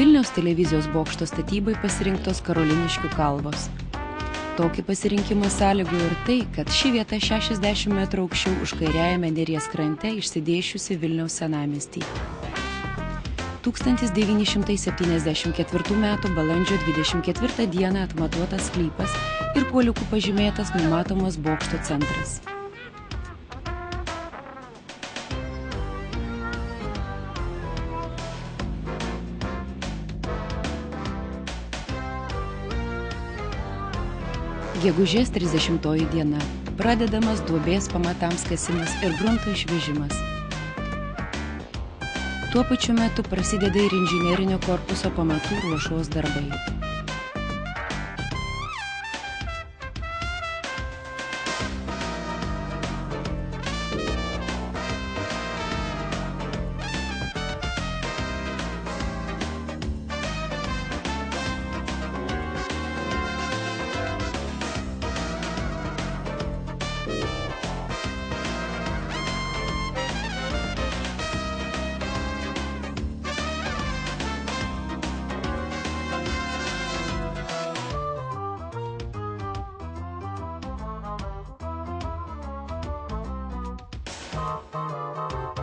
Vilniaus televizijos bokšto statybai pasirinktos Karoliniškių kalvos. Tokį pasirinkimą sąlygojo ir tai, kad ši vieta 60 metrų aukščiau už kairiajame Neries krante išsidėšiusi Vilniaus senamestį. 1974 m. balandžio 24 d. atmatuotas sklypas ir kuoliukų pažymėtas numatomas bokšto centras. Gegužės 30 diena. Pradedamas duobės pamatams kasimas ir grunto išvežimas. Tuo pačiu metu prasideda ir inžinerinio korpuso pamatų ruošos darbai. ああ。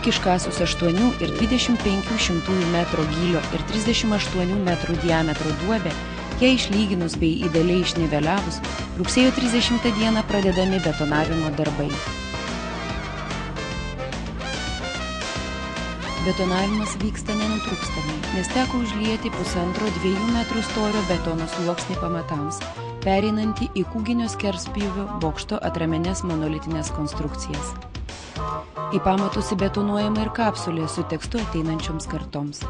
Tik iškasus 8 ir 25 šimtųjų metro gylio ir 38 metrų diametro duobę, ją išlyginus bei idealiai išniveliavus, rugsėjo 30 dieną pradedami betonavimo darbai. Betonavimas vyksta nenutrūkstamai, nes teko užlieti pusantro dviejų metrų storio betono sluoksnį pamatams, pereinantį į kūginio skerspjūvio bokšto atramenės monolitinės konstrukcijas. Į pamatus įbetonuojama ir kapsulė su tekstu ateinančioms kartoms.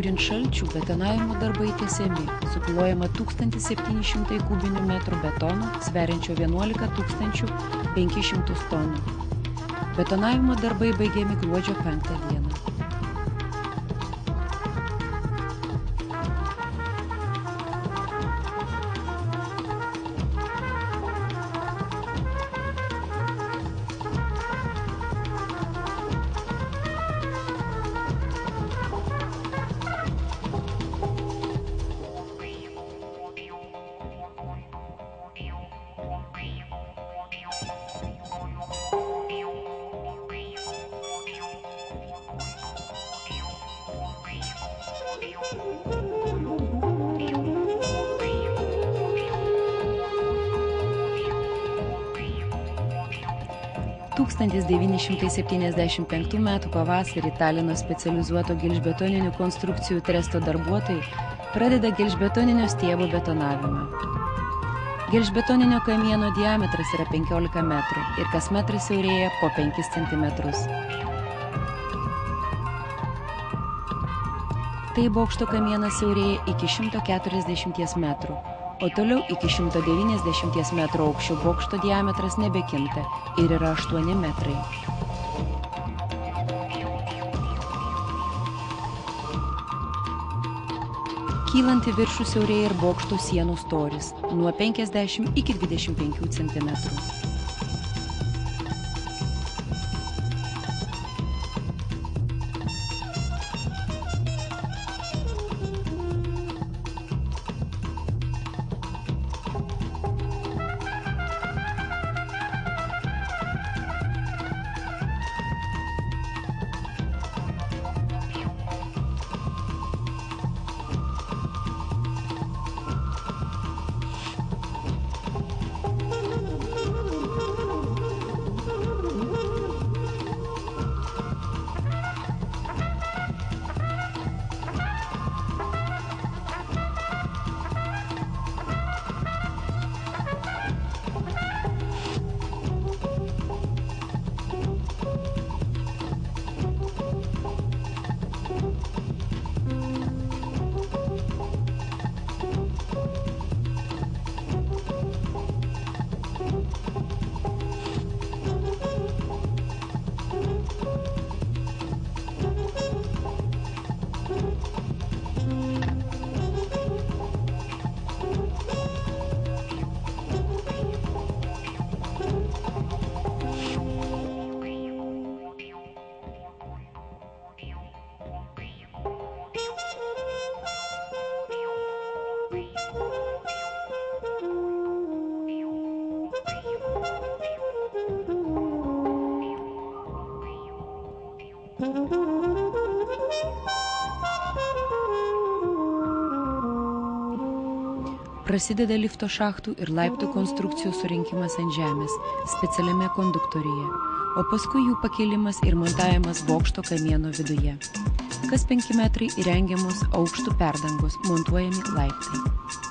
Nežiūrint šalčių, betonavimo darbai tęsiami. Suklojama 1700 kubinių metrų betono, sveriančio 11 500 tonų. Betonavimo darbai baigiami gruodžio 5 dieną. 1975 m. pavasarį Talino specializuoto gelžbetoninių konstrukcijų tresto darbuotojai pradeda gelžbetoninio stiebo betonavimą. Gelžbetoninio kamieno diametras yra 15 metrų ir kas metras siaurėja po 5 cm. Tai bokšto kamienas siaurėja iki 140 metrų, o toliau iki 190 metrų aukščio bokšto diametras nebekinta ir yra 8 metrai. Kylant į viršų siaurėja ir bokšto sienų storis - nuo 50 iki 25 cm. Prasideda lifto šachtų ir laiptų konstrukcijų surinkimas ant žemės specialiame konduktoriuje, o paskui jų pakelimas ir montavimas bokšto kamieno viduje. Kas penki metrai įrengiamos aukštų perdangos, montuojami laiptai.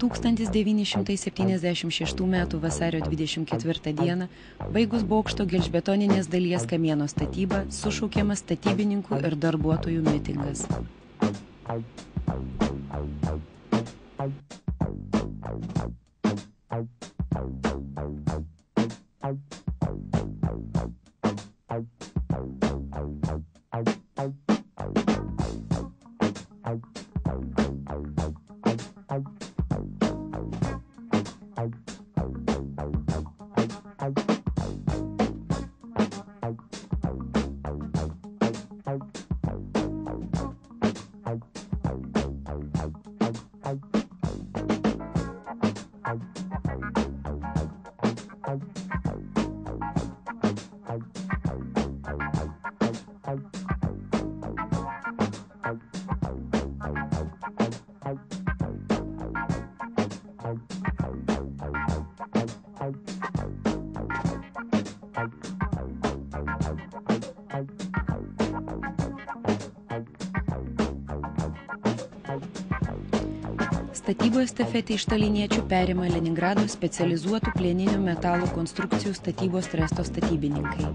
Tūkstantis devyni šimtai septyniasdešimt šeštų metų vasario dvidešimt ketvirtą dieną baigus bokšto gelžbetoninės dalies kamieno statybą sušaukiamas statybininkų ir darbuotojų mitingas. Statybų estafetę iš taliniečių perima Leningrado specializuotų plieninių metalų konstrukcijų statybos tresto statybininkai.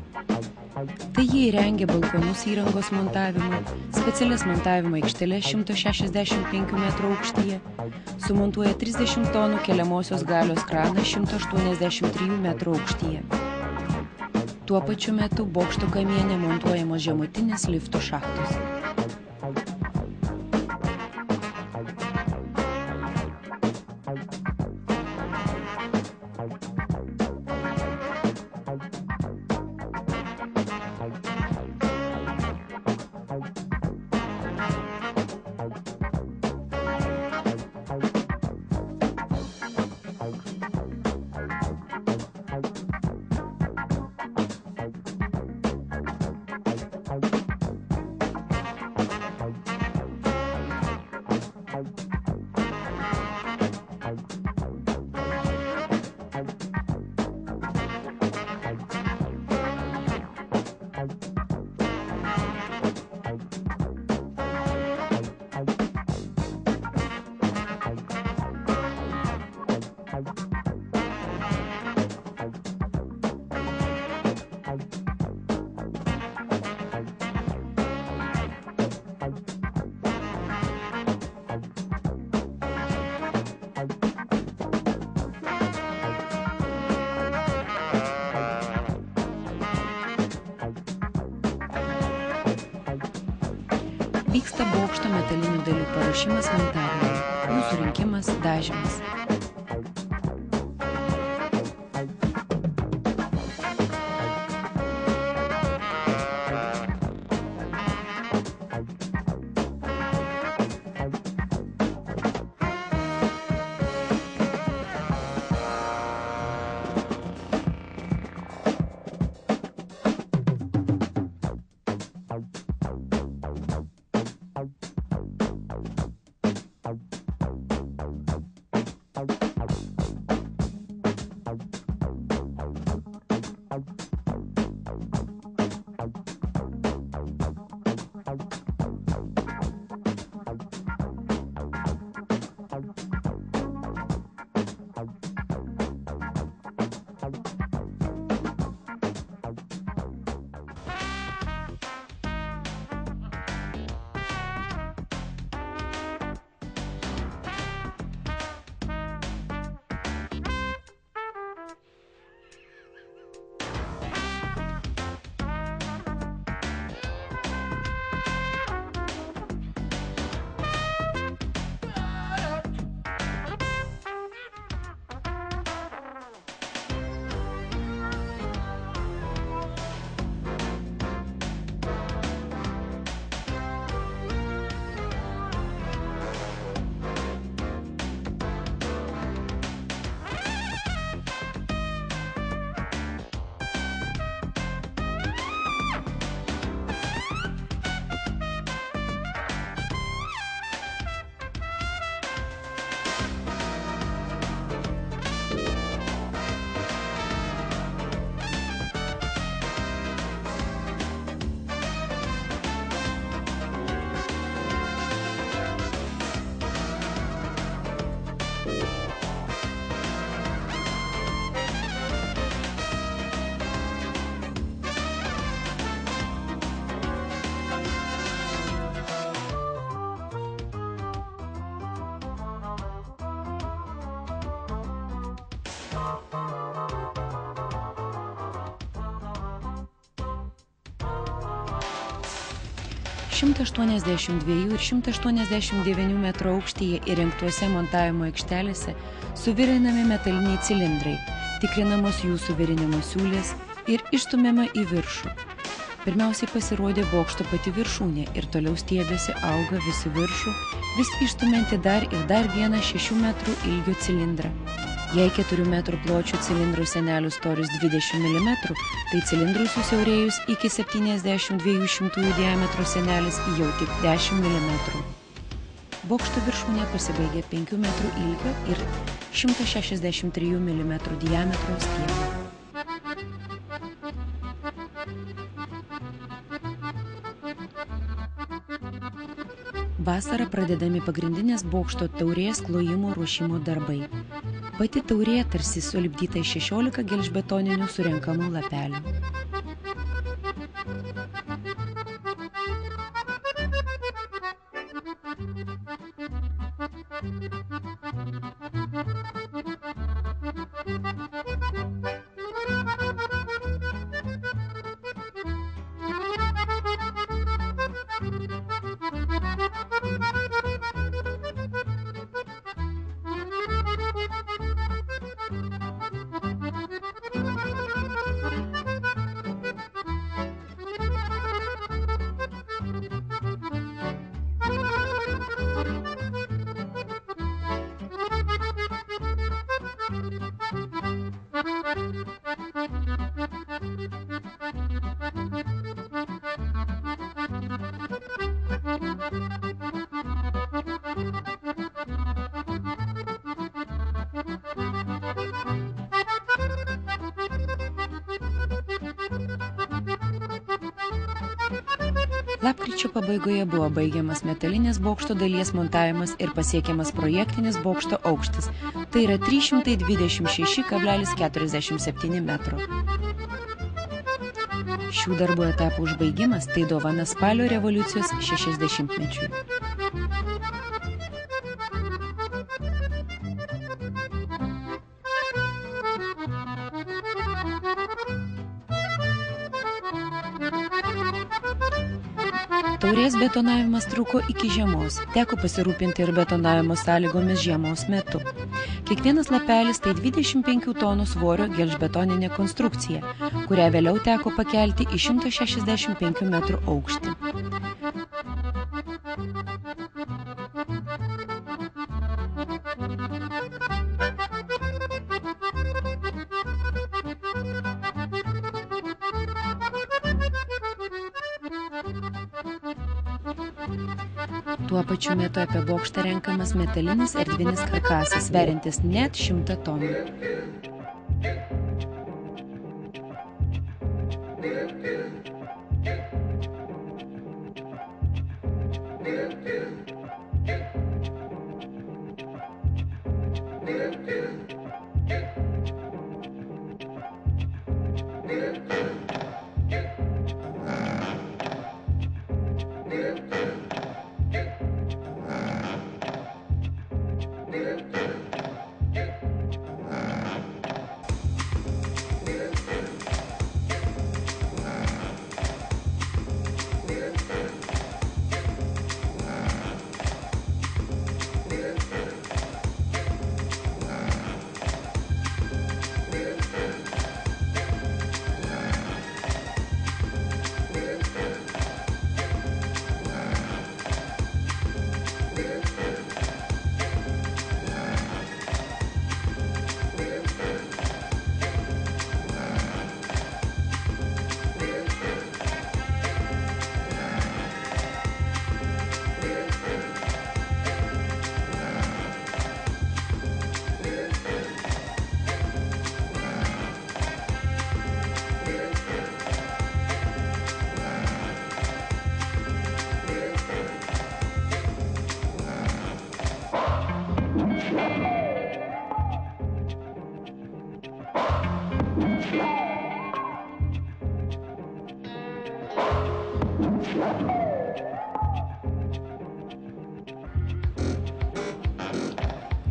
Tai jie įrengė balkonus įrangos montavimą, specialias montavimo aikšteles 165 m aukštyje, sumontuoja 30 tonų keliamosios galios kraną 183 m aukštyje. Tuo pačiu metu bokšto kamienė montuojamos žemutinės lifto šachtos. Vyksta bokšto metalinių dalių paruošimas montavimui, jų surinkimas, dažymas. Šimto aštuoniasdešim dviejų ir šimto aštuoniasdešim devynių metrų aukštyje įrengtuose montavimo aikštelėse suvirinami metaliniai cilindrai tikrinamos jų suvirinimo siūlės ir išstumiama į viršų. Pirmiausiai pasirodė bokšto pati viršūnė ir toliau stiebėsi auga vis į viršų vis išstumianti dar ir dar vieną šešių metrų ilgio cilindrą jei keturių metrų pločio cilindro sienelių storis dvidešim milimetrų tai cilindrui susiaurėjus iki septyniasdešim dviejų šimtųjų diametro sienelis jau tik dešim milimetrų bokšto viršūnė pasibaigia penkių metrų ilgio ir šimto šešiasdešim trijų milimetrų diametro stiebu Vasarą pradedami pagrindinės bokšto taurės klojimo ruošimo darbai. Pati taurė tarsi sulipdyta iš 16 gelžbetoninių surenkamų lapelių. Lapkričio pabaigoje buvo baigiamas metalinės bokšto dalies montavimas ir pasiekiamas projektinis bokšto aukštis, tai yra 326,47 metro. Šių darbų etapų užbaigimas tai dovana spalio revoliucijos 60-mečiui. Taurės betonavimas truko iki žiemos. Teko pasirūpinti ir betonavimo sąlygomis žiemos metu. Kiekvienas lapelis tai 25 tonų svorio gelžbetoninė konstrukcija, kurią vėliau teko pakelti į 165 metrų aukštį. Pačiu metu apie bokštą renkamas metalinis erdvinis karkasas, sveriantis net 100 tonų.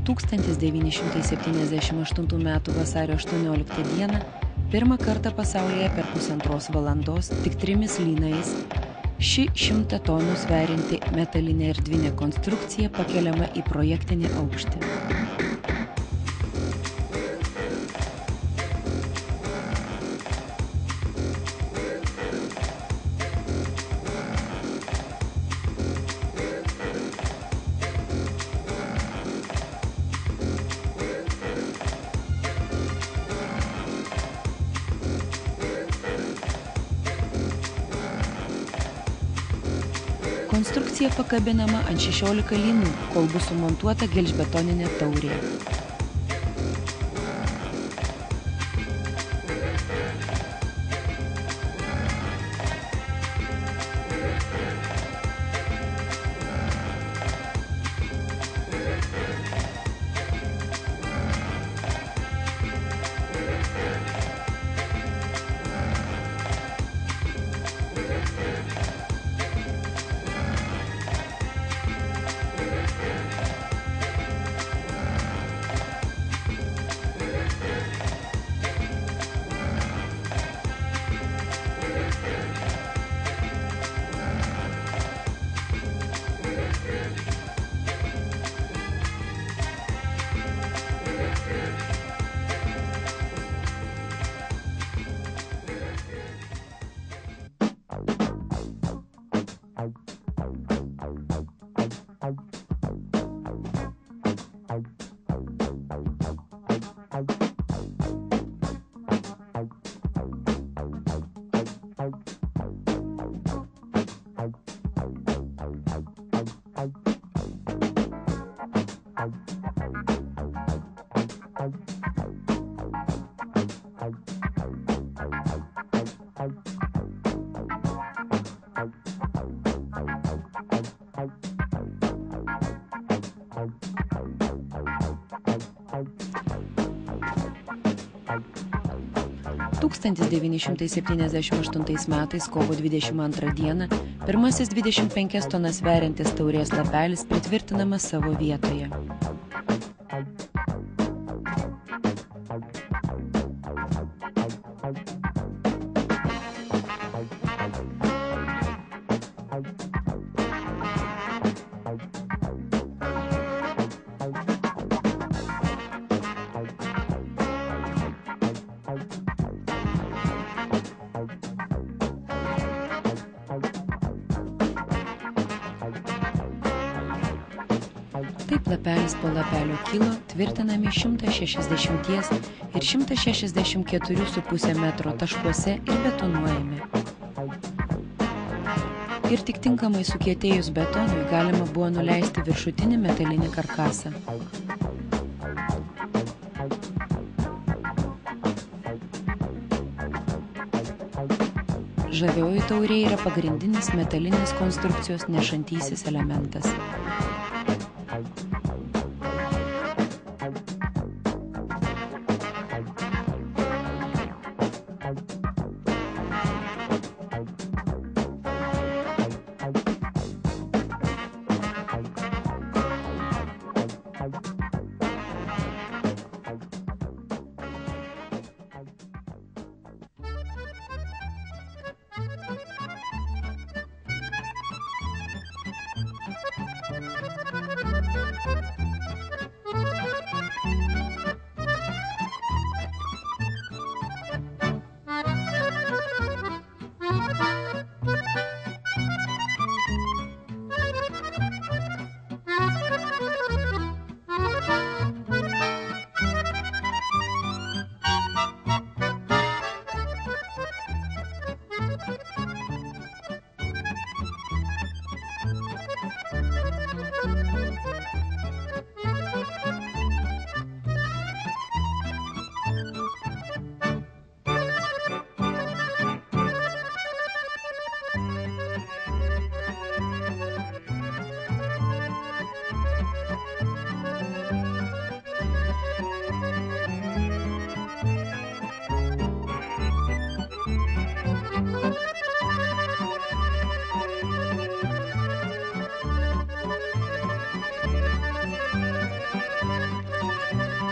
Tūkstantis devyni šimtai septyniasdešimt aštuntų metų vasario aštuonioliktą dieną pirmą kartą pasaulyje per pusantros valandos tik trimis lynais ši šimtą tonų sverianti metalinė erdvinė konstrukcija pakeliama į projektinį aukštį pakabinama ant 16 lynų, kol bus sumontuota gelžbetoninė taurė. Tūkstantis devyni šimtai septyniasdešim aštuntais metais kovo dvidešim antrą dieną pirmasis dvidešim penkias tonas sveriantis taurės lapelis pritvirtinamas savo vietoje lapelis po lapelio kilo tvirtinami šimtas šešiasdešimties ir šimtas šešiasdešim keturių su puse metro taškuose ir betonuojami. Ir tik tinkamai sukietėjus betonui galima buvo nuleisti viršutinį metalinį karkasą. Žavioji taurė yra pagrindinis metalinės konstrukcijos nešantysis elementas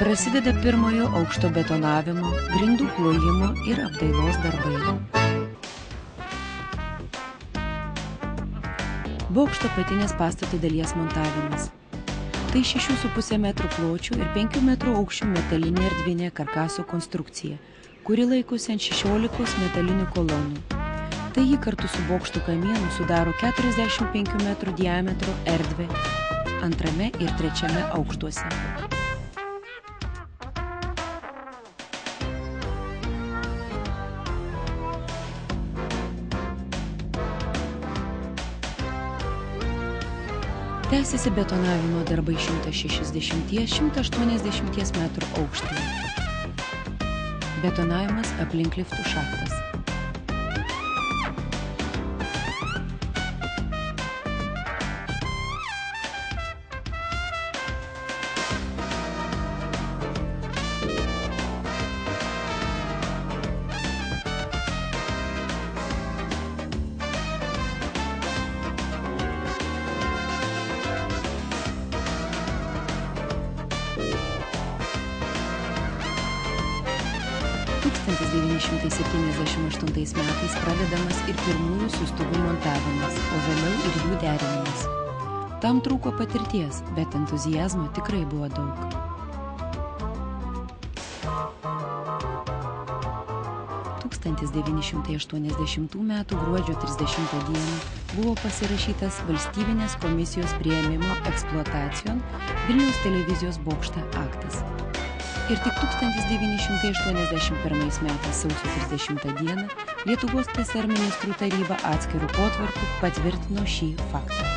prasideda pirmojo aukšto betonavimo grindų klojimo ir apdailos darbai. Bokšto apatinės pastato dalies montavimas. Tai šešių su puse metrų pločio ir penkių metrų aukščio metalinė erdvinė karkaso konstrukcija kuri laikosi ant šešiolikos metalinių kolonų. Tai ji kartu su bokšto kamienu sudaro keturiasdešim penkių metrų diametro erdvę antrame ir trečiame aukštuose tęsiasi betonavimo darbai šimtas šešiasdešimties šimto aštuoniasdešimties metrų aukštyje. Betonavimas aplink liftų šachtas trūko patirties bet entuziazmo tikrai buvo daug. Tūkstantis devyni šimtai aštuoniasdešimtų metų gruodžio trisdešimtą dieną buvo pasirašytas valstybinės komisijos priėmimo eksploatacijon vilniaus televizijos bokšte aktas. Ir tik tūkstantis devyni šimtai aštuoniasdešim pirmais metais sausio trisdešimtą dieną lietuvos tsr ministrų taryba atskiru potvarkiu patvirtino šį faktą